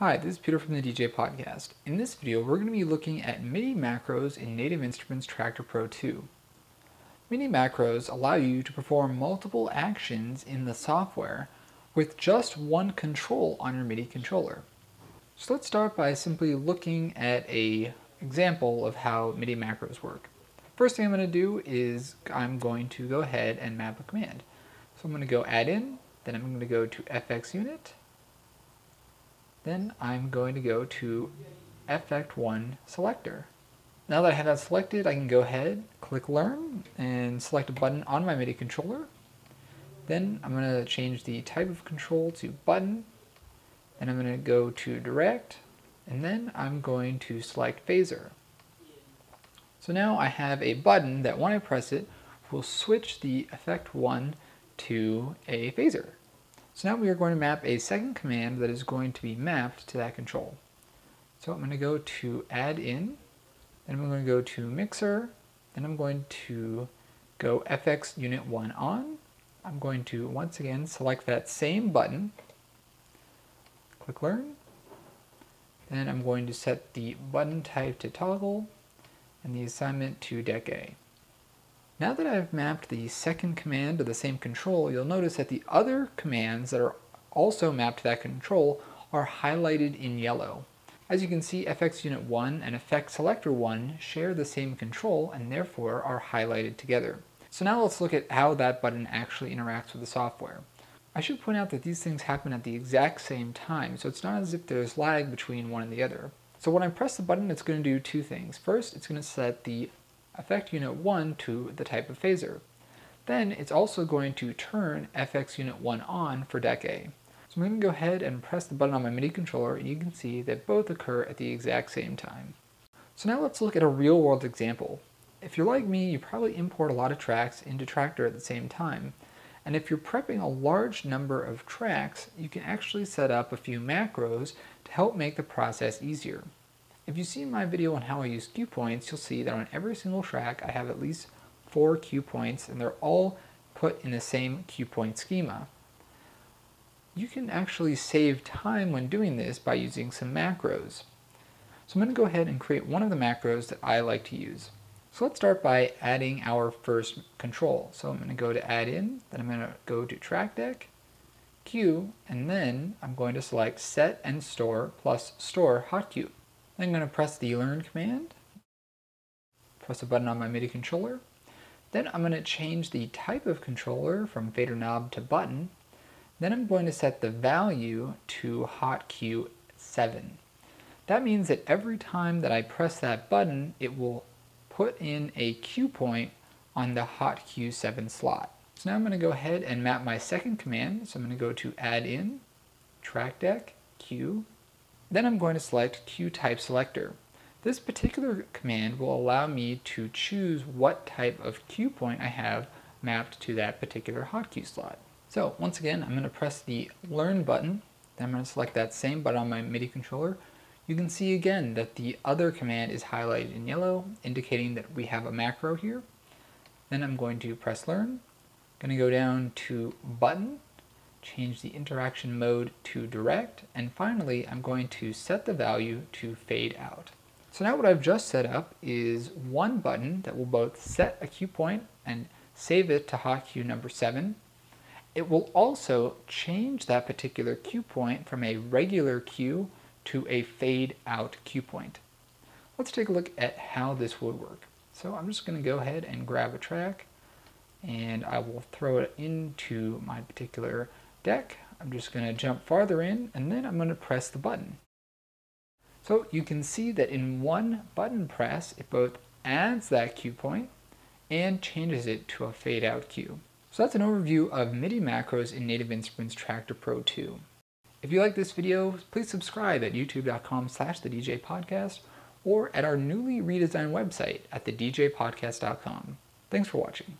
Hi, this is Peter from the DJ Podcast. In this video, we're going to be looking at MIDI macros in Native Instruments Traktor Pro 2. MIDI macros allow you to perform multiple actions in the software with just one control on your MIDI controller. So let's start by simply looking at a example of how MIDI macros work. First thing I'm going to do is I'm going to go ahead and map a command. So I'm going to go add in, then I'm going to go to FX unit, then I'm going to go to Effect 1 Selector. Now that I have that selected, I can go ahead, click Learn, and select a button on my MIDI controller. Then I'm going to change the type of control to Button. and I'm going to go to Direct, and then I'm going to select Phaser. So now I have a button that when I press it will switch the Effect 1 to a phaser. So now we are going to map a second command that is going to be mapped to that control. So I'm going to go to add in, then I'm going to go to mixer, then I'm going to go FX unit 1 on. I'm going to once again select that same button, click learn, then I'm going to set the button type to toggle and the assignment to deck A. Now that I've mapped the second command to the same control, you'll notice that the other commands that are also mapped to that control are highlighted in yellow. As you can see, FX Unit 1 and Effect Selector 1 share the same control and therefore are highlighted together. So now let's look at how that button actually interacts with the software. I should point out that these things happen at the exact same time, so it's not as if there's lag between one and the other. So when I press the button, it's going to do two things. First, it's going to set the effect unit 1 to the type of phaser. Then it's also going to turn FX unit 1 on for deck A. So I'm going to go ahead and press the button on my MIDI controller and you can see that both occur at the exact same time. So now let's look at a real world example. If you're like me, you probably import a lot of tracks into Traktor at the same time. And if you're prepping a large number of tracks, you can actually set up a few macros to help make the process easier. If you've seen my video on how I use cue points, you'll see that on every single track I have at least four cue points and they're all put in the same cue point schema. You can actually save time when doing this by using some macros. So I'm going to go ahead and create one of the macros that I like to use. So let's start by adding our first control. So I'm going to go to add in, then I'm going to go to track deck, cue, and then I'm going to select set and store plus store hot cue. I'm going to press the learn command, press a button on my MIDI controller. Then I'm going to change the type of controller from fader knob to button. Then I'm going to set the value to hot cue 7. That means that every time that I press that button, it will put in a cue point on the hot cue 7 slot. So now I'm going to go ahead and map my second command. So I'm going to go to add in, track deck, cue, then I'm going to select Cue Type Selector. This particular command will allow me to choose what type of cue point I have mapped to that particular hot cue slot. So once again, I'm going to press the Learn button, then I'm going to select that same button on my MIDI controller. You can see again that the other command is highlighted in yellow, indicating that we have a macro here. Then I'm going to press Learn, I'm going to go down to Button, change the interaction mode to direct, and finally I'm going to set the value to fade out. So now what I've just set up is one button that will both set a cue point and save it to hot cue number 7. It will also change that particular cue point from a regular cue to a fade out cue point. Let's take a look at how this would work. So I'm just going to go ahead and grab a track and I will throw it into my particular deck. I'm just going to jump farther in and then I'm going to press the button. So you can see that in one button press, it both adds that cue point and changes it to a fade out cue. So that's an overview of MIDI macros in Native Instruments Traktor Pro 2. If you like this video, please subscribe at youtube.com slash the DJ podcast or at our newly redesigned website at thedjpodcast.com. Thanks for watching.